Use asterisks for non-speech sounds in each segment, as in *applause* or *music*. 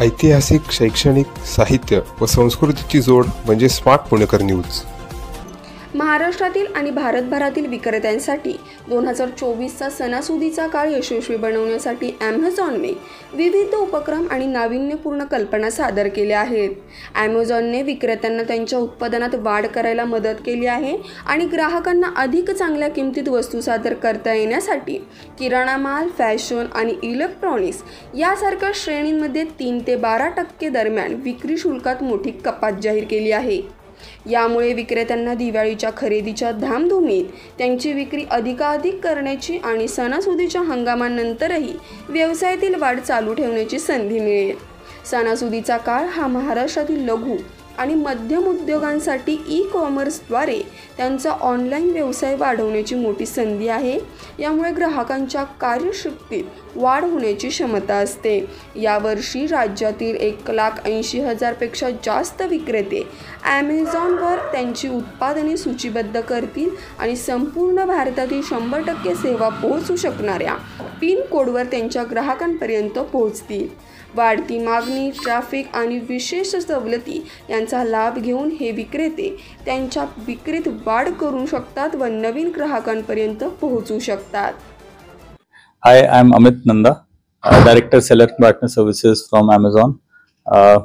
ऐतिहासिक शैक्षणिक साहित्य व संस्कृतीची जोड म्हणजे स्मार्ट पुणेकर न्यूज. महाराष्ट्रातील आणि भारतभरातील विक्रेत्यांसाठी दोन हजार चोवीसचा सणासुदीचा काळ यशस्वी बनवण्यासाठी ॲमेझॉनने विविध उपक्रम आणि नाविन्यपूर्ण कल्पना सादर केल्या आहेत. ॲमेझॉनने विक्रेत्यांना त्यांच्या उत्पादनात वाढ करायला मदत केली आहे आणि ग्राहकांना अधिक चांगल्या किमतीत वस्तू सादर करता येण्यासाठी किराणा माल फॅशन आणि इलेक्ट्रॉनिक्स यासारख्या श्रेणींमध्ये तीन ते बारा टक्के दरम्यान विक्री शुल्कात मोठी कपात जाहीर केली आहे. यामुळे विक्रेत्यांना दिवाळीच्या खरेदीच्या धामधुमीत त्यांची विक्री अधिकाधिक करण्याची आणि सणासुदीच्या हंगामानंतरही व्यवसायातील वाढ चालू ठेवण्याची संधी मिळेल. सणासुदीचा काळ हा महाराष्ट्रातील लघु आणि मध्यम उद्योगांसाठी ई कॉमर्सद्वारे त्यांचा ऑनलाईन व्यवसाय वाढवण्याची मोठी संधी आहे. यामुळे ग्राहकांच्या कार्यशक्तीत वाढ होण्याची क्षमता असते. यावर्षी राज्यातील एक लाख ऐंशी हजारपेक्षा जास्त विक्रेते ॲमेझॉनवर त्यांची उत्पादने सूचीबद्ध करतील आणि संपूर्ण भारतातील शंभर टक्के सेवा पोहोचू शकणाऱ्या पिन कोडवर त्यांच्या ग्राहकांपर्यंत पोहोचतील. वाढती मागणी ट्रॅफिक आणि विशेष सवलती यांचा लाभ घेऊन हे विक्रेते विक्रीत वाढ करू शकतात व नवीन ग्राहकांपर्यंत पोहोचू शकतात. I'm Amit Nanda, uh, Director Seller Partner Services from Amazon. Uh,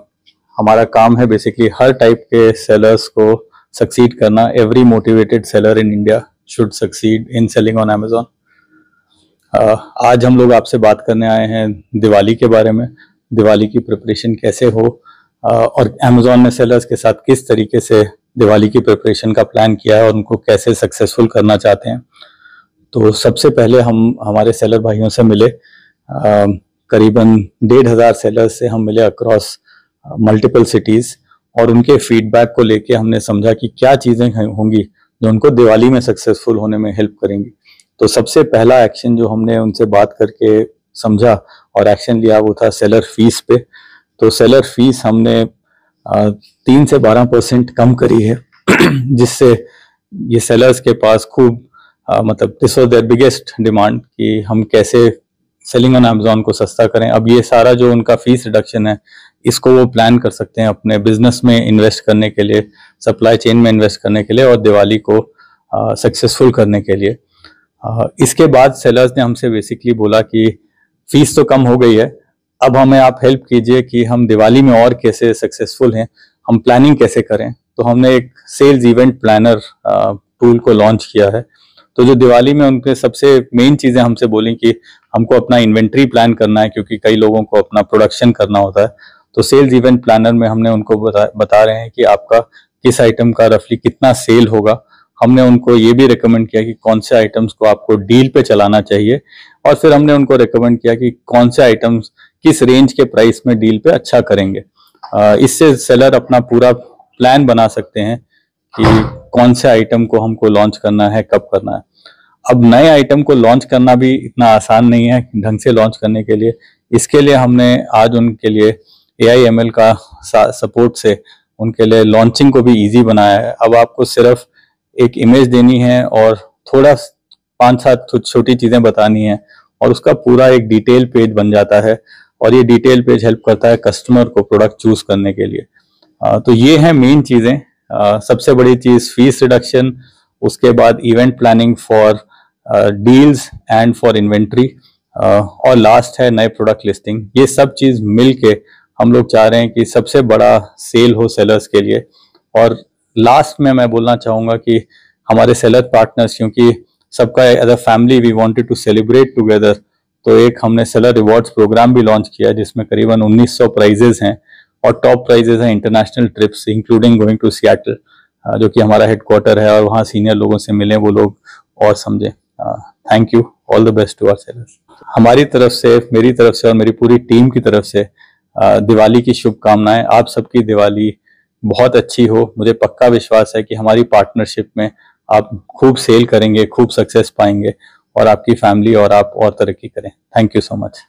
हमारा काम है बेसिकली हर टाइप के सेलर्स को सक्सीड करना। Every motivated seller in India should succeed in selling on Amazon आज हम लोग आपसे बात करने आए हैं दिवाली के बारे में। दिवाली की प्रिपरेशन कैसे हो? और अमेजोन ने सेलर्स के साथ किस तरीके से दिवाली की प्रिपरेशन का प्लान किया है और उनको कैसे सक्सेसफुल करना चाहते हैं? तो सबसे पहले हम, हमारे सेलर भाइयों से मिले। करीबन डेढ़ हज़ार सेलर्स से हम मिले अक्रॉस मल्टीपल सिटीज़ और उनके फीडबैक को लेके हमने समझा कि क्या चीज़ें होंगी जो उनको दिवाली में सक्सेसफुल होने में हेल्प करेंगी। तो सबसे पहला एक्शन जो हमने उनसे बात करके समझा और एक्शन लिया वो था सेलर फ़ीस पे। तो सेलर फ़ीस हमने तीन से बारह परसेंट कम करी है *clears throat* जिससे ये सेलर्स के पास खूब मतलब this was their biggest demand कि हम कैसे सेलिंग ऑन अमेजोन को सस्ता करें। अब ये सारा जो उनका फ़ीस रिडक्शन है इसको वो प्लान कर सकते हैं अपने बिज़नेस में इन्वेस्ट करने के लिए सप्लाई चेन में इन्वेस्ट करने के लिए और दिवाली को सक्सेसफुल करने के लिए। अ, इसके बाद सेलर्स ने हमसे बेसिकली बोला कि फ़ीस तो कम हो गई है अब हमें आप हेल्प कीजिए कि हम दिवाली में और कैसे सक्सेसफुल हैं हम प्लानिंग कैसे करें। तो हमने एक सेल्स इवेंट प्लानर टूल को लॉन्च किया है। तो जो दिवाली में उनके सबसे मेन चीज़ें हमसे बोली कि हमको अपना इन्वेंट्री प्लान करना है क्योंकि कई लोगों को अपना प्रोडक्शन करना होता है। तो सेल्स इवेंट प्लानर में हमने उनको बता, बता रहे हैं कि आपका किस आइटम का रफली कितना सेल होगा। हमने उनको ये भी रिकमेंड किया कि कौन से आइटम्स को आपको डील पे चलाना चाहिए। और फिर हमने उनको रिकमेंड किया कि कौन से आइटम्स किस रेंज के प्राइस में डील पे अच्छा करेंगे। इससे सेलर अपना पूरा प्लान बना सकते हैं कि कौन से आइटम को हमको लॉन्च करना है, कब करना है। अब नए आइटम को लॉन्च करना भी इतना आसान नहीं है ढंग से लॉन्च करने के लिए। इसके लिए हमने आज उनके लिए ए आई एम एल का सपोर्ट से उनके लिए लॉन्चिंग को भी इजी बनाया है। अब आपको सिर्फ़ एक इमेज देनी है और थोड़ा पाँच सात छोटी चीज़ें बतानी है और उसका पूरा एक डिटेल पेज बन जाता है। और ये डिटेल पेज हेल्प करता है कस्टमर को प्रोडक्ट चूज़ करने के लिए। अ, तो ये है मेन चीज़ें। सबसे बड़ी चीज़ फ़ीस रिडक्शन उसके बाद event planning for deals and for inventory और लास्ट है नए प्रोडक्ट लिस्टिंग ये सब चीज़ मिल के हम लोग चाह रहे हैं कि सबसे बड़ा सेल हो सेलर्स के लिए। और लास्ट में मैं बोलना चाहूँगा कि हमारे सेलर पार्टनर्स क्योंकि सबका as a family we wanted to celebrate together तो एक हमने सेलर रिवॉर्ड्स प्रोग्राम भी लॉन्च किया जिसमें करीबन 1900 प्राइजेस हैं और टॉप प्राइजेस हैं international trips including going to Seattle जो कि हमारा हेडक्वार्टर है और वहाँ सीनियर लोगों से मिले, वो लोग और समझे। Thank you all the best to our sellers हमारी तरफ़ से, मेरी तरफ़ से और मेरी पूरी टीम की तरफ़ से दिवाली की शुभकामनाएँ। आप सबकी दिवाली बहुत अच्छी हो। मुझे पक्का विश्वास है कि हमारी पार्टनरशिप में आप खूब सेल करेंगे, खूब सक्सेस पाएँगे। और आपकी फैमिली और आप और तरक्की करें। Thank you so much